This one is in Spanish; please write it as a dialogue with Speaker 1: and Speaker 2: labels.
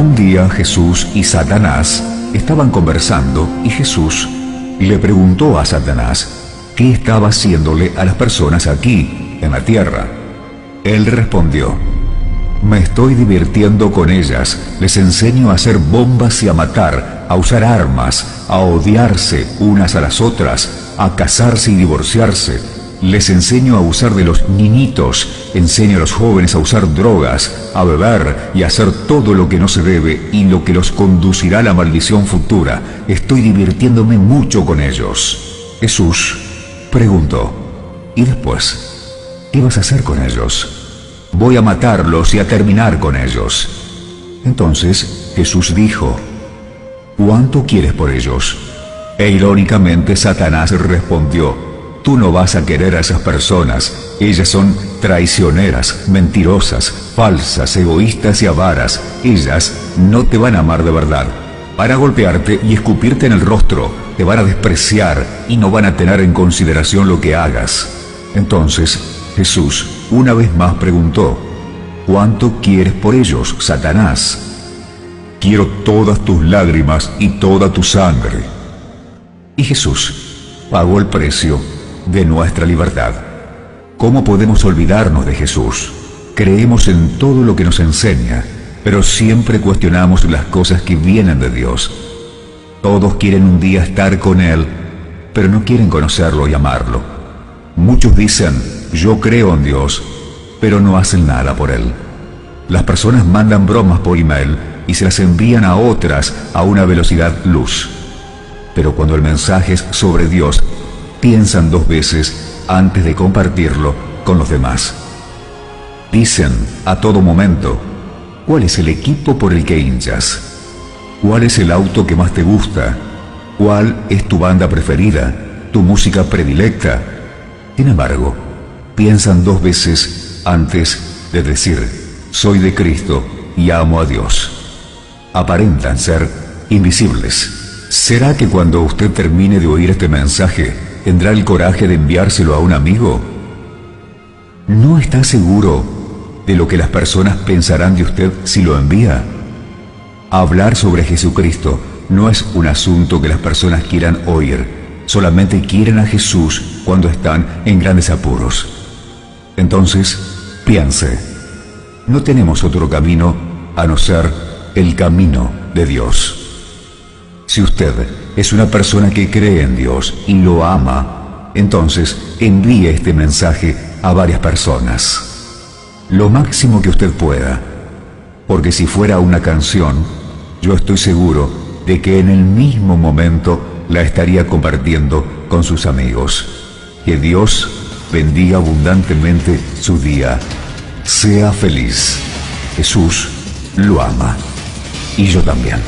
Speaker 1: Un día Jesús y Satanás estaban conversando y Jesús le preguntó a Satanás qué estaba haciéndole a las personas aquí, en la tierra. Él respondió, me estoy divirtiendo con ellas, les enseño a hacer bombas y a matar, a usar armas, a odiarse unas a las otras, a casarse y divorciarse. Les enseño a usar de los niñitos, enseño a los jóvenes a usar drogas, a beber y a hacer todo lo que no se debe y lo que los conducirá a la maldición futura. Estoy divirtiéndome mucho con ellos. Jesús preguntó, ¿y después? ¿Qué vas a hacer con ellos? voy a matarlos y a terminar con ellos. Entonces Jesús dijo, ¿cuánto quieres por ellos? E irónicamente Satanás respondió, tú no vas a querer a esas personas, ellas son traicioneras, mentirosas, falsas, egoístas y avaras, ellas no te van a amar de verdad, van a golpearte y escupirte en el rostro, te van a despreciar y no van a tener en consideración lo que hagas. Entonces Jesús una vez más preguntó, ¿cuánto quieres por ellos, Satanás? Quiero todas tus lágrimas y toda tu sangre. Y Jesús pagó el precio de nuestra libertad. ¿Cómo podemos olvidarnos de Jesús? Creemos en todo lo que nos enseña, pero siempre cuestionamos las cosas que vienen de Dios. Todos quieren un día estar con Él, pero no quieren conocerlo y amarlo. Muchos dicen, yo creo en Dios, pero no hacen nada por Él. Las personas mandan bromas por email y se las envían a otras a una velocidad luz. Pero cuando el mensaje es sobre Dios, piensan dos veces antes de compartirlo con los demás. Dicen a todo momento, ¿cuál es el equipo por el que hinchas? ¿Cuál es el auto que más te gusta? ¿Cuál es tu banda preferida? ¿Tu música predilecta? Sin embargo, piensan dos veces antes de decir, soy de Cristo y amo a Dios. Aparentan ser invisibles. ¿Será que cuando usted termine de oír este mensaje, tendrá el coraje de enviárselo a un amigo? ¿No está seguro de lo que las personas pensarán de usted si lo envía? Hablar sobre Jesucristo no es un asunto que las personas quieran oír, solamente quieren a Jesús cuando están en grandes apuros. Entonces, piense, no tenemos otro camino a no ser el camino de Dios. Si usted es una persona que cree en Dios y lo ama, entonces envíe este mensaje a varias personas. Lo máximo que usted pueda, porque si fuera una canción, yo estoy seguro de que en el mismo momento la estaría compartiendo con sus amigos. Que Dios bendiga abundantemente su día. Sea feliz. Jesús lo ama. Y yo también.